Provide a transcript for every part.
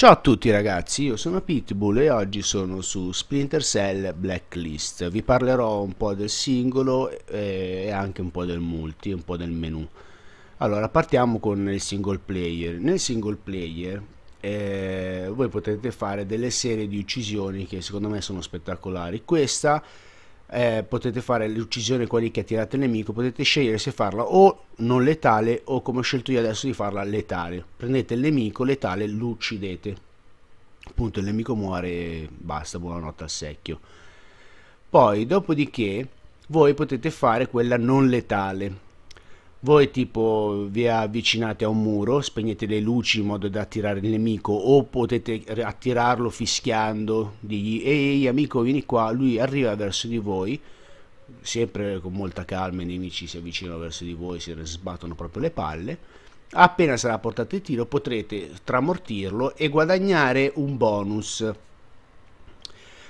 Ciao a tutti ragazzi, io sono Pitbull e oggi sono su Splinter Cell Blacklist. Vi parlerò un po' del singolo e anche un po' del multi, un po' del menu. Allora, partiamo con il single player. Nel single player eh, voi potete fare delle serie di uccisioni che secondo me sono spettacolari. Questa eh, potete fare l'uccisione quelli che attirate il nemico, potete scegliere se farla o non letale o come ho scelto io adesso di farla letale. Prendete il nemico letale, lo uccidete. Appunto il nemico muore basta, buonanotte al secchio. Poi, dopodiché, voi potete fare quella non letale voi tipo vi avvicinate a un muro, spegnete le luci in modo da attirare il nemico o potete attirarlo fischiando, digli ehi amico vieni qua, lui arriva verso di voi, sempre con molta calma i nemici si avvicinano verso di voi, si sbattono proprio le palle, appena sarà portato il tiro potrete tramortirlo e guadagnare un bonus.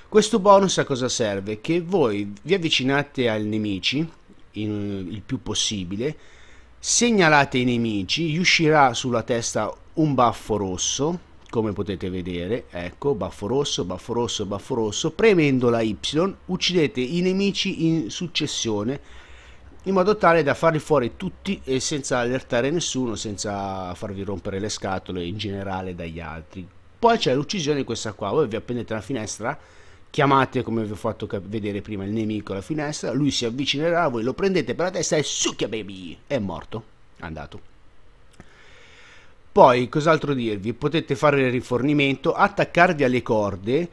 Questo bonus a cosa serve? Che voi vi avvicinate ai nemici in, il più possibile segnalate i nemici gli uscirà sulla testa un baffo rosso come potete vedere ecco baffo rosso baffo rosso baffo rosso premendo la y uccidete i nemici in successione in modo tale da farli fuori tutti e senza allertare nessuno senza farvi rompere le scatole in generale dagli altri. Poi c'è l'uccisione questa qua voi vi appendete alla finestra chiamate come vi ho fatto vedere prima il nemico alla finestra, lui si avvicinerà, voi lo prendete per la testa e succhia baby, è morto, è andato. Poi, cos'altro dirvi? Potete fare il rifornimento, attaccarvi alle corde,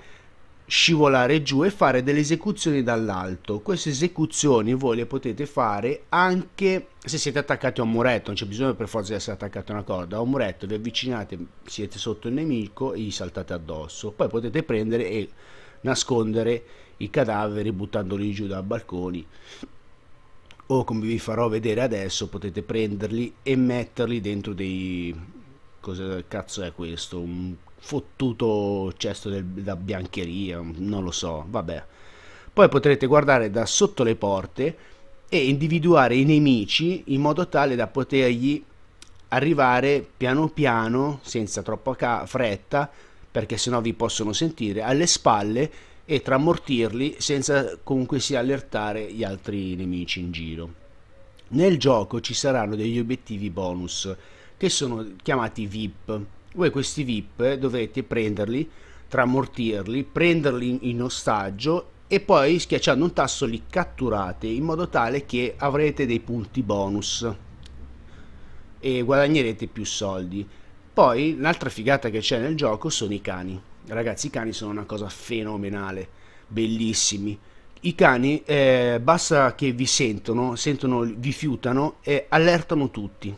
scivolare giù e fare delle esecuzioni dall'alto. Queste esecuzioni voi le potete fare anche se siete attaccati a un muretto, non c'è bisogno per forza di essere attaccati a una corda, a un muretto vi avvicinate, siete sotto il nemico e gli saltate addosso. Poi potete prendere e nascondere i cadaveri buttandoli giù da balconi. O come vi farò vedere adesso potete prenderli e metterli dentro dei cosa cazzo è questo? Un fottuto cesto del, da biancheria non lo so vabbè. Poi potrete guardare da sotto le porte e individuare i nemici in modo tale da potergli arrivare piano piano senza troppa fretta perché sennò vi possono sentire alle spalle e tramortirli senza comunque sia allertare gli altri nemici in giro. Nel gioco ci saranno degli obiettivi bonus che sono chiamati VIP. Voi questi VIP dovete prenderli, tramortirli, prenderli in ostaggio e poi schiacciando un tasto li catturate in modo tale che avrete dei punti bonus e guadagnerete più soldi. Poi un'altra figata che c'è nel gioco sono i cani. Ragazzi, i cani sono una cosa fenomenale, bellissimi. I cani eh, basta che vi sentono, sentono, vi fiutano e allertano tutti.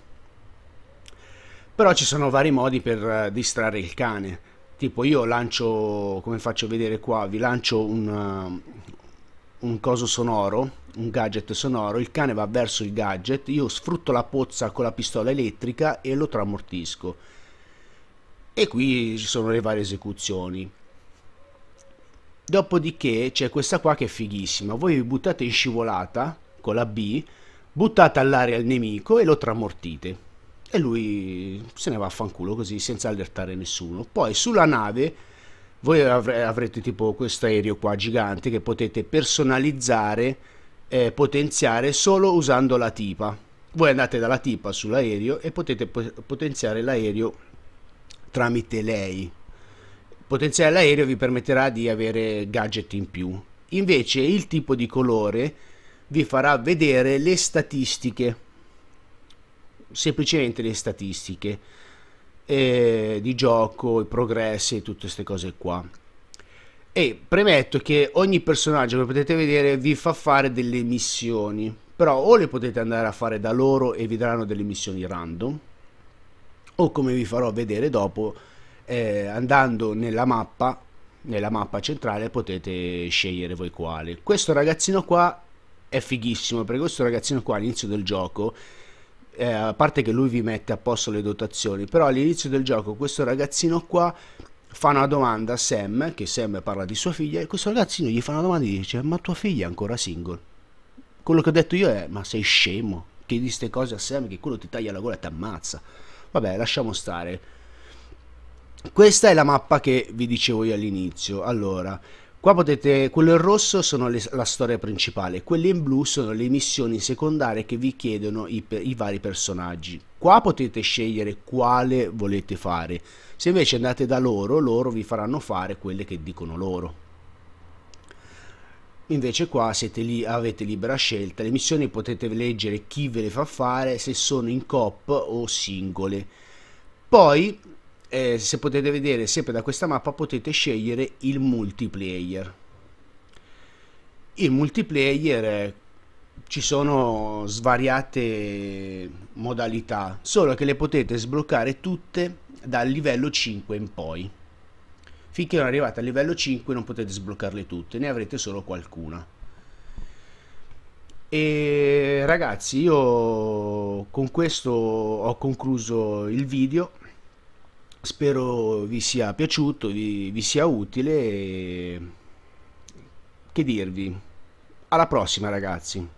Però ci sono vari modi per uh, distrarre il cane. Tipo io lancio, come faccio vedere qua, vi lancio un, uh, un coso sonoro, un gadget sonoro, il cane va verso il gadget, io sfrutto la pozza con la pistola elettrica e lo tramortisco e qui ci sono le varie esecuzioni. Dopodiché c'è questa qua che è fighissima. Voi vi buttate in scivolata con la B buttate all'aria il nemico e lo tramortite. E lui se ne va a fanculo così senza allertare nessuno. Poi sulla nave voi avre avrete tipo questo aereo qua gigante che potete personalizzare e potenziare solo usando la tipa. Voi andate dalla tipa sull'aereo e potete potenziare l'aereo tramite lei. Potenziare l'aereo vi permetterà di avere gadget in più. Invece il tipo di colore vi farà vedere le statistiche, semplicemente le statistiche eh, di gioco, i progressi e tutte queste cose qua. E premetto che ogni personaggio che potete vedere vi fa fare delle missioni, però o le potete andare a fare da loro e vi daranno delle missioni random, o come vi farò vedere dopo eh, andando nella mappa nella mappa centrale potete scegliere voi quale. Questo ragazzino qua è fighissimo perché questo ragazzino qua all'inizio del gioco eh, a parte che lui vi mette a posto le dotazioni però all'inizio del gioco questo ragazzino qua fa una domanda a Sam che Sam parla di sua figlia e questo ragazzino gli fa una domanda e dice ma tua figlia è ancora single? Quello che ho detto io è ma sei scemo? Chiedi queste cose a Sam che quello ti taglia la gola e ti ammazza Vabbè, lasciamo stare. questa è la mappa che vi dicevo io all'inizio allora Qua potete, quello in rosso sono le, la storia principale, quelle in blu sono le missioni secondarie che vi chiedono i, i, vari personaggi. Qua potete scegliere quale volete fare, se invece andate da loro, loro vi faranno fare quelle che dicono loro. Invece qua siete lì, avete libera scelta, le missioni potete leggere chi ve le fa fare, se sono in coop o singole. Poi eh, se potete vedere sempre da questa mappa potete scegliere il multiplayer il multiplayer eh, ci sono svariate modalità solo che le potete sbloccare tutte dal livello 5 in poi finché non arrivate al livello 5 non potete sbloccarle tutte ne avrete solo qualcuna e ragazzi io con questo ho concluso il video Spero vi sia piaciuto, vi, vi sia utile. E... Che dirvi? Alla prossima ragazzi.